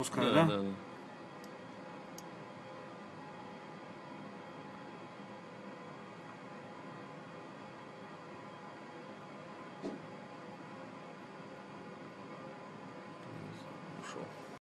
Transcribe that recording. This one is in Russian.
Пускай, Да, да? да, да. Ушел.